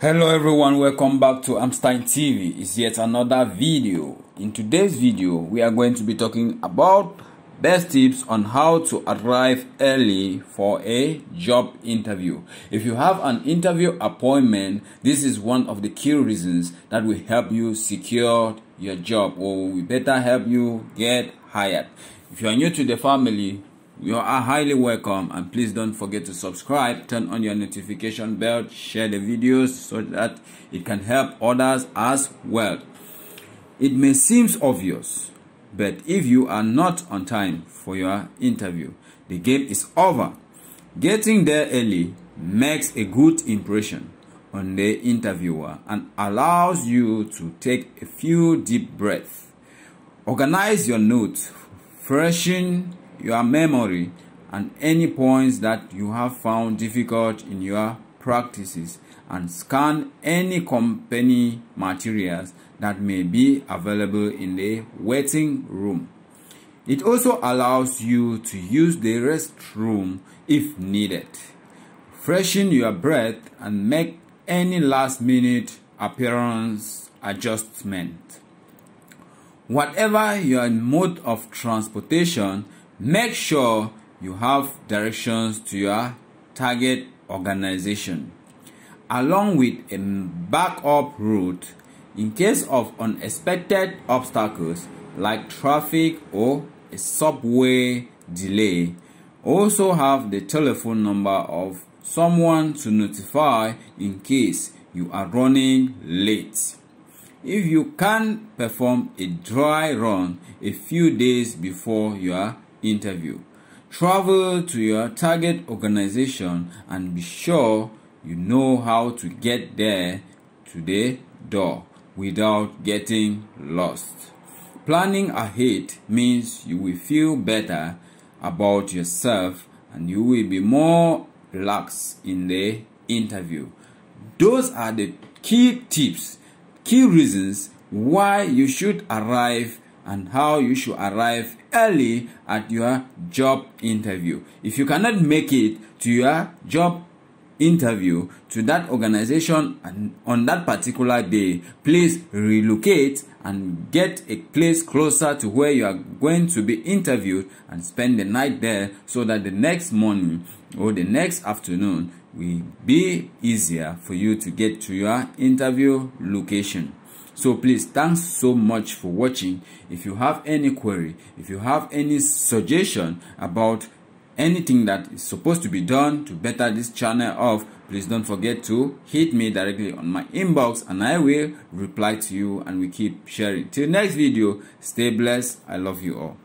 Hello everyone, welcome back to Emstine TV. It's yet another video. In today's video, we are going to be talking about best tips on how to arrive early for a job interview. If you have an interview appointment, this is one of the key reasons that will help you secure your job or we better help you get hired. If you are new to the family, you are highly welcome and please don't forget to subscribe turn on your notification bell share the videos so that it can help others as well. It may seem obvious but if you are not on time for your interview the game is over. Getting there early makes a good impression on the interviewer and allows you to take a few deep breaths. Organize your notes freshen your memory and any points that you have found difficult in your practices and scan any company materials that may be available in the waiting room. It also allows you to use the restroom if needed. Freshen your breath and make any last minute appearance adjustment. Whatever your mode of transportation, Make sure you have directions to your target organization along with a backup route in case of unexpected obstacles like traffic or a subway delay. Also have the telephone number of someone to notify in case you are running late. If you can perform a dry run a few days before your interview. Travel to your target organization and be sure you know how to get there to the door without getting lost. Planning ahead means you will feel better about yourself and you will be more relaxed in the interview. Those are the key tips, key reasons why you should arrive and how you should arrive early at your job interview. If you cannot make it to your job interview to that organization and on that particular day, please relocate and get a place closer to where you are going to be interviewed and spend the night there so that the next morning or the next afternoon will be easier for you to get to your interview location so please thanks so much for watching. If you have any query if you have any suggestion about anything that is supposed to be done to better this channel off please don't forget to hit me directly on my inbox and i will reply to you and we keep sharing. Till next video stay blessed. I love you all